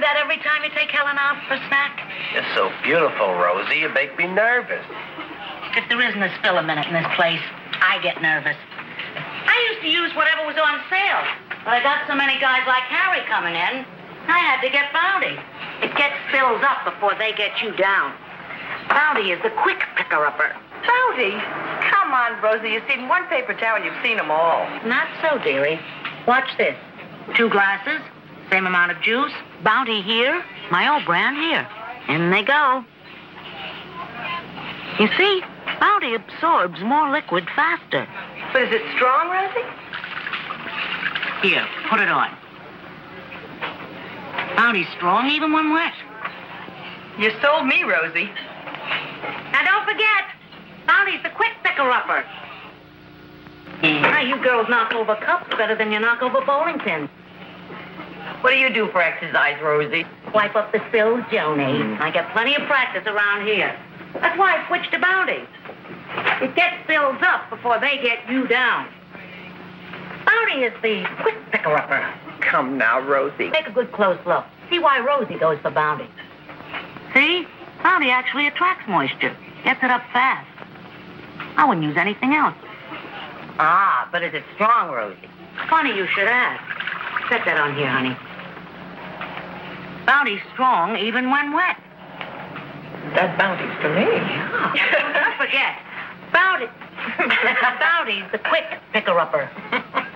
that every time you take Helen out for a snack? You're so beautiful, Rosie. You make me nervous. If there isn't a spill a minute in this place, I get nervous. I used to use whatever was on sale, but I got so many guys like Harry coming in, I had to get Bounty. It gets spills up before they get you down. Bounty is the quick picker-upper. Bounty? Come on, Rosie. You've seen one paper towel, you've seen them all. Not so, dearie. Watch this. Two glasses, same amount of juice, Bounty here, my old brand here. In they go. You see, Bounty absorbs more liquid faster. But is it strong, Rosie? Here, put it on. Bounty's strong even when wet. You sold me, Rosie. Now don't forget, Bounty's the quick picker-upper. Hmm. Now you girls knock over cups better than you knock over bowling pins. What do you do for exercise, Rosie? Wipe up the spills, Joni. I get plenty of practice around here. That's why I switched to Bounty. It gets spills up before they get you down. Bounty is the quick picker-upper. Come now, Rosie. Take a good close look. See why Rosie goes for Bounty. See? Bounty actually attracts moisture. Gets it up fast. I wouldn't use anything else. Ah, but is it strong, Rosie? Funny you should ask. Set that on here, honey. Bounty's strong even when wet. That bounty's for me. Don't forget, Bounty. Bounty's the quick picker-upper.